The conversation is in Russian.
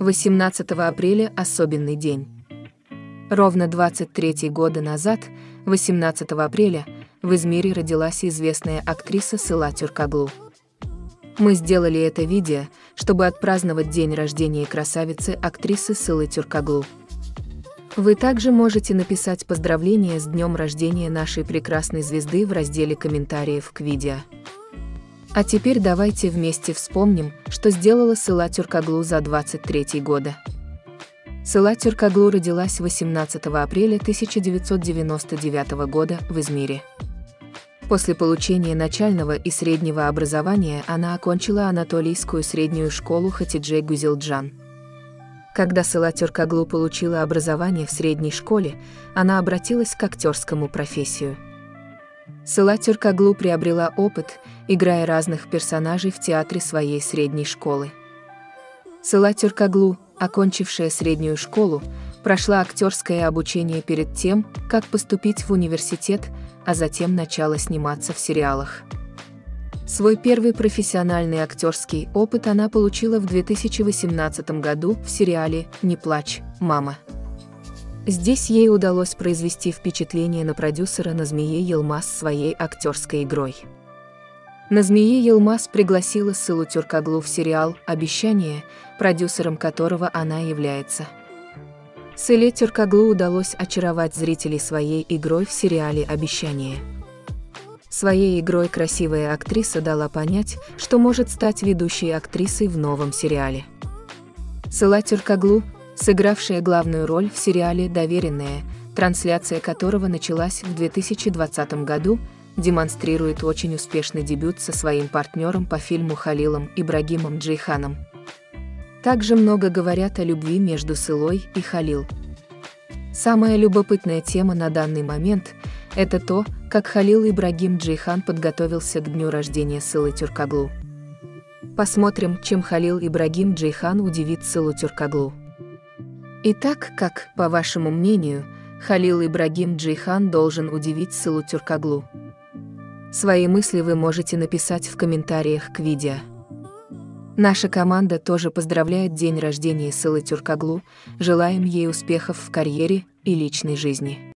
18 апреля – особенный день. Ровно 23 года назад, 18 апреля, в Измире родилась известная актриса Сыла Тюркаглу. Мы сделали это видео, чтобы отпраздновать день рождения красавицы актрисы Сылы Тюркаглу. Вы также можете написать поздравления с днем рождения нашей прекрасной звезды в разделе комментариев к видео. А теперь давайте вместе вспомним, что сделала Сыла Тюркаглу за 23 года. Сыла Тюркаглу родилась 18 апреля 1999 года в Измире. После получения начального и среднего образования она окончила Анатолийскую среднюю школу Хатиджей Гузелджан. Когда Сыла Тюркаглу получила образование в средней школе, она обратилась к актерскому профессию – Сыла Тюркаглу приобрела опыт, играя разных персонажей в театре своей средней школы. Сыла Тюркаглу, окончившая среднюю школу, прошла актерское обучение перед тем, как поступить в университет, а затем начала сниматься в сериалах. Свой первый профессиональный актерский опыт она получила в 2018 году в сериале «Не плачь, мама». Здесь ей удалось произвести впечатление на продюсера на Змее Елмаз своей актерской игрой. На Змее Елмаз пригласила Сылу Тюркаглу в сериал «Обещание», продюсером которого она является. Сыле Тюркаглу удалось очаровать зрителей своей игрой в сериале «Обещание». Своей игрой красивая актриса дала понять, что может стать ведущей актрисой в новом сериале. Сыла Тюркаглу сыгравшая главную роль в сериале «Доверенная», трансляция которого началась в 2020 году, демонстрирует очень успешный дебют со своим партнером по фильму Халилом Ибрагимом Джейханом. Также много говорят о любви между Сылой и Халил. Самая любопытная тема на данный момент – это то, как Халил Ибрагим Джейхан подготовился к дню рождения Сылы Тюркаглу. Посмотрим, чем Халил Ибрагим Джейхан удивит Сылу Тюркаглу. Итак, как, по вашему мнению, Халил Ибрагим Джейхан должен удивить Сылу Тюркаглу? Свои мысли вы можете написать в комментариях к видео. Наша команда тоже поздравляет день рождения Сылы Тюркаглу, желаем ей успехов в карьере и личной жизни.